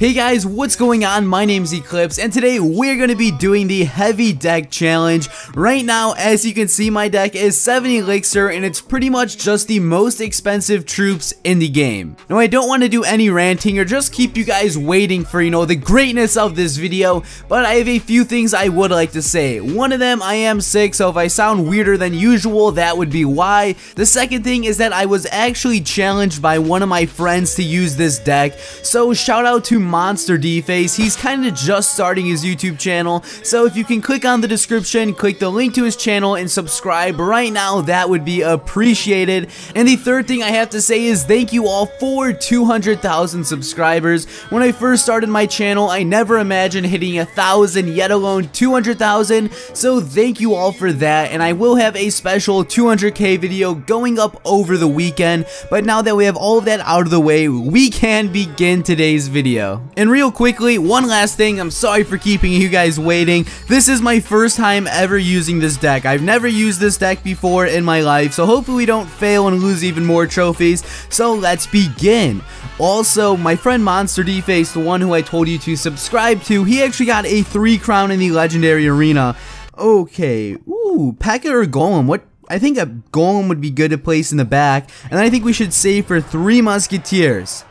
Hey guys, what's going on? My name's Eclipse, and today we're going to be doing the Heavy Deck Challenge. Right now, as you can see, my deck is 7 Elixir, and it's pretty much just the most expensive troops in the game. Now, I don't want to do any ranting or just keep you guys waiting for, you know, the greatness of this video, but I have a few things I would like to say. One of them, I am sick, so if I sound weirder than usual, that would be why. The second thing is that I was actually challenged by one of my friends to use this deck, so shout out to Monster D-Face. He's kind of just starting his YouTube channel, so if you can click on the description, click the link to his channel, and subscribe right now, that would be appreciated. And the third thing I have to say is thank you all for 200,000 subscribers. When I first started my channel, I never imagined hitting a thousand, yet alone 200,000, so thank you all for that, and I will have a special 200k video going up over the weekend, but now that we have all of that out of the way, we can begin today's video. And real quickly, one last thing, I'm sorry for keeping you guys waiting. This is my first time ever using this deck. I've never used this deck before in my life, so hopefully we don't fail and lose even more trophies. So let's begin. Also, my friend Monster D-Face, the one who I told you to subscribe to, he actually got a 3 crown in the Legendary Arena. Okay, ooh, P.E.K.K.A or Golem, what I think a golem would be good to place in the back, and I think we should save for three musketeers.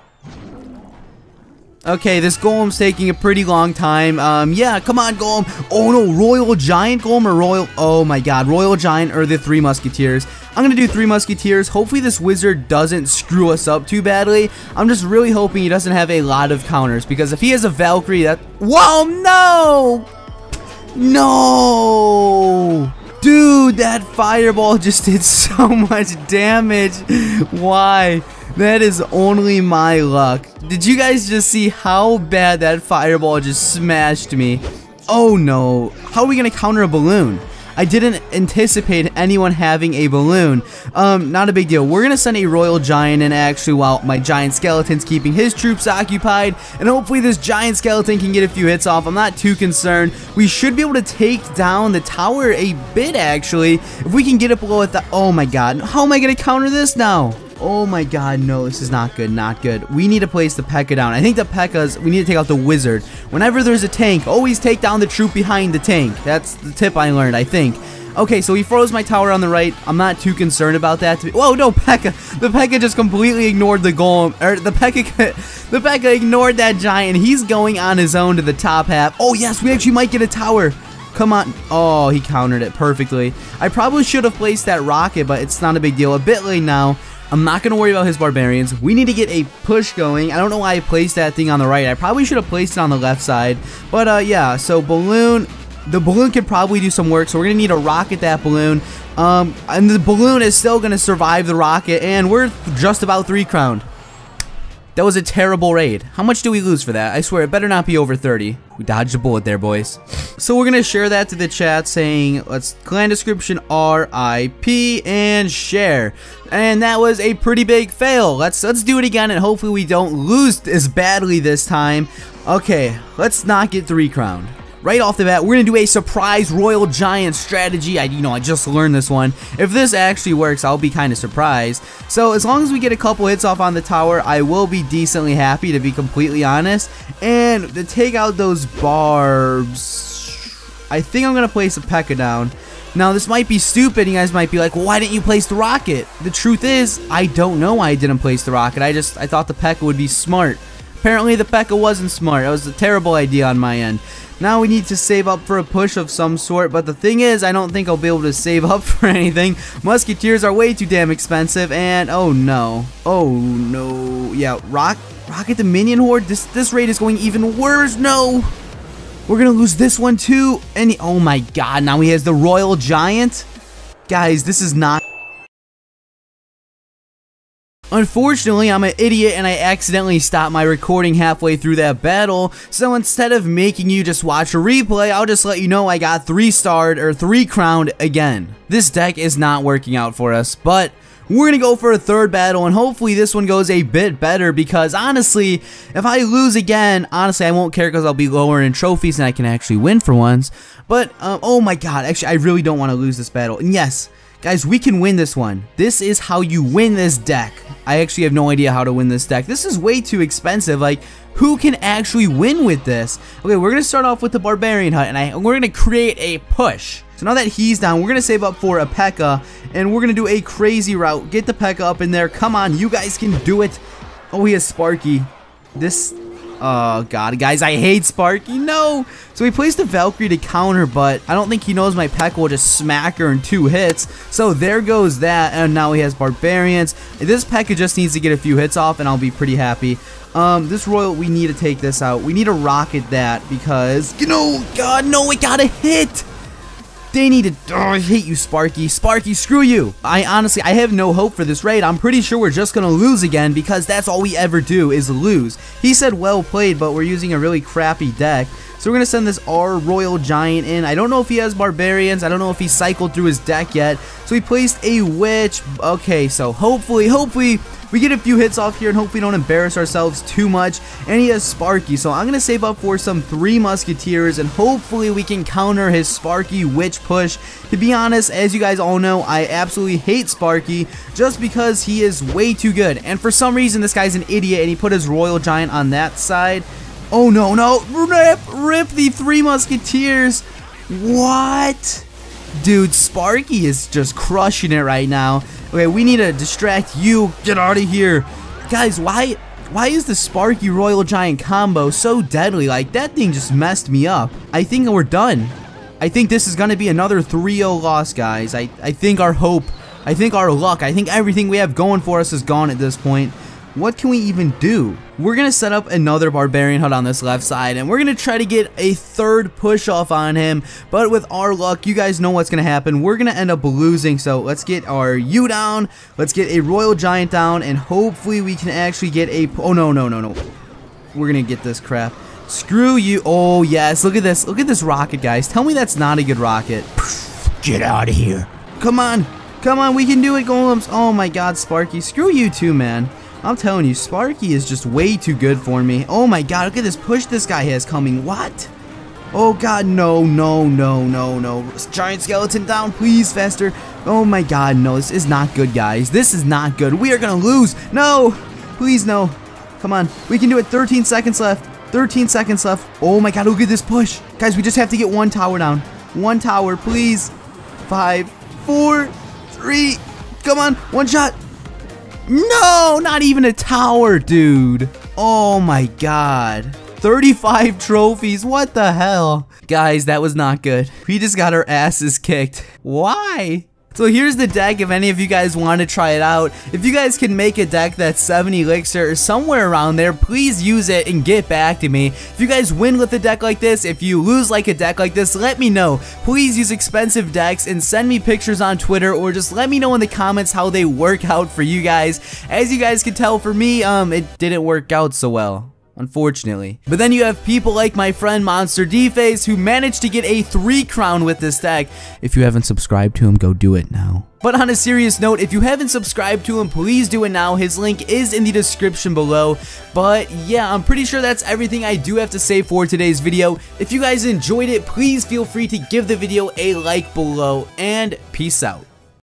Okay, this golem's taking a pretty long time. Um, yeah, come on, golem. Oh no, royal giant golem or royal? Oh my god, royal giant or the three musketeers. I'm gonna do three musketeers. Hopefully this wizard doesn't screw us up too badly. I'm just really hoping he doesn't have a lot of counters because if he has a Valkyrie, that. Whoa, no! No! Dude, that fireball just did so much damage. Why? That is only my luck. Did you guys just see how bad that fireball just smashed me? Oh no. How are we going to counter a balloon? I didn't anticipate anyone having a balloon. Um, not a big deal. We're going to send a Royal Giant in actually while my Giant Skeleton's keeping his troops occupied. And hopefully this Giant Skeleton can get a few hits off. I'm not too concerned. We should be able to take down the tower a bit actually. If we can get it below it. Oh my god. How am I going to counter this now? Oh my god, no, this is not good, not good. We need to place the P.E.K.K.A down. I think the P.E.K.K.A's, we need to take out the Wizard. Whenever there's a tank, always take down the troop behind the tank. That's the tip I learned, I think. Okay, so he froze my tower on the right. I'm not too concerned about that. Whoa, no, P.E.K.K.A. The P.E.K.K.A just completely ignored the golem. Or the P.E.K.K.A. The P.E.K.K.A ignored that giant. He's going on his own to the top half. Oh, yes, we actually might get a tower. Come on. Oh, he countered it perfectly. I probably should have placed that rocket, but it's not a big deal. A bit late now. I'm not going to worry about his barbarians. We need to get a push going. I don't know why I placed that thing on the right. I probably should have placed it on the left side. But uh, yeah, so balloon, the balloon could probably do some work. So we're going to need to rocket that balloon. Um, and the balloon is still going to survive the rocket. And we're just about three crowned. That was a terrible raid. How much do we lose for that? I swear, it better not be over 30. We dodged a bullet there, boys. So we're to share that to the chat saying, let's clan description RIP and share. And that was a pretty big fail. Let's let's do it again and hopefully we don't lose as badly this time. Okay, let's not get three crowned right off the bat, we're going to do a surprise Royal Giant strategy. I, you know, I just learned this one. If this actually works, I'll be kind of surprised. So as long as we get a couple hits off on the tower, I will be decently happy, to be completely honest. And to take out those barbs, I think I'm going to place a P.E.K.K.A down. Now, this might be stupid. You guys might be like, well, why didn't you place the rocket? The truth is, I don't know why I didn't place the rocket. I just, I thought the P.E.K.K.A would be smart. Apparently, the P.E.K.K.A wasn't smart. That was a terrible idea on my end. Now we need to save up for a push of some sort, but the thing is, I don't think I'll be able to save up for anything. Musketeers are way too damn expensive, and oh no. Oh no. Yeah, Rock, Rocket the Minion Horde? This, this raid is going even worse. No! We're gonna lose this one too. And oh my god, now he has the Royal Giant? Guys, this is not Unfortunately, I'm an idiot and I accidentally stopped my recording halfway through that battle, so instead of making you just watch a replay, I'll just let you know I got 3 starred or 3 crowned again. This deck is not working out for us, but we're gonna go for a third battle and hopefully this one goes a bit better because honestly, if I lose again, honestly I won't care because I'll be lower in trophies and I can actually win for once. But, um, oh my god, actually I really don't want to lose this battle. And yes, Guys, we can win this one. This is how you win this deck. I actually have no idea how to win this deck. This is way too expensive. Like, who can actually win with this? Okay, we're going to start off with the Barbarian Hut, and I, we're going to create a push. So now that he's down, we're going to save up for a P.E.K.K.A, and we're going to do a crazy route. Get the P.E.K.K.A up in there. Come on, you guys can do it. Oh, he has Sparky. This Oh god, guys, I hate Sparky. No! So he plays the Valkyrie to counter, but I don't think he knows my Peck will just smack her in two hits. So there goes that, and now he has Barbarians. This P.E.K.K.A just needs to get a few hits off, and I'll be pretty happy. Um, this Royal, we need to take this out. We need to rocket that because, know, God, no, it got a hit! They needed. Oh, I hate you, Sparky. Sparky, screw you. I honestly, I have no hope for this raid. I'm pretty sure we're just gonna lose again because that's all we ever do is lose. He said well played, but we're using a really crappy deck. So we're going to send this R Royal Giant in. I don't know if he has Barbarians. I don't know if he cycled through his deck yet. So he placed a Witch. Okay, so hopefully, hopefully we get a few hits off here and hopefully don't embarrass ourselves too much. And he has Sparky, so I'm going to save up for some Three Musketeers and hopefully we can counter his Sparky Witch push. To be honest, as you guys all know, I absolutely hate Sparky just because he is way too good. And for some reason, this guy's an idiot and he put his Royal Giant on that side. Oh no, no, rip, rip the Three Musketeers. What? Dude, Sparky is just crushing it right now. Okay, we need to distract you. Get out of here. Guys, why why is the Sparky Royal Giant combo so deadly? Like, that thing just messed me up. I think we're done. I think this is going to be another 3-0 loss, guys. I, I think our hope, I think our luck, I think everything we have going for us is gone at this point what can we even do? We're going to set up another Barbarian Hut on this left side, and we're going to try to get a third push off on him, but with our luck, you guys know what's going to happen. We're going to end up losing, so let's get our U down, let's get a Royal Giant down, and hopefully we can actually get a... Oh, no, no, no, no. We're going to get this crap. Screw you. Oh, yes. Look at this. Look at this rocket, guys. Tell me that's not a good rocket. Get out of here. Come on. Come on, we can do it, Golems. Oh my god, Sparky. Screw you too, man. I'm telling you, Sparky is just way too good for me. Oh my god, look at this push this guy has coming. What? Oh god, no, no, no, no, no. Giant skeleton down, please, faster. Oh my god, no, this is not good, guys. This is not good. We are gonna lose. No! Please, no. Come on. We can do it. 13 seconds left. 13 seconds left. Oh my god, look at this push. Guys, we just have to get one tower down. One tower, please. Five, four, three. Come on, one shot. No, not even a tower, dude. Oh my god. 35 trophies, what the hell? Guys, that was not good. We just got our asses kicked. Why? So here's the deck if any of you guys want to try it out. If you guys can make a deck that's 7 Elixir or somewhere around there, please use it and get back to me. If you guys win with a deck like this, if you lose like a deck like this, let me know. Please use expensive decks and send me pictures on Twitter or just let me know in the comments how they work out for you guys. As you guys can tell, for me, um, it didn't work out so well unfortunately. But then you have people like my friend Monster D-Face who managed to get a 3 crown with this deck. If you haven't subscribed to him, go do it now. But on a serious note, if you haven't subscribed to him, please do it now. His link is in the description below. But yeah, I'm pretty sure that's everything I do have to say for today's video. If you guys enjoyed it, please feel free to give the video a like below, and peace out.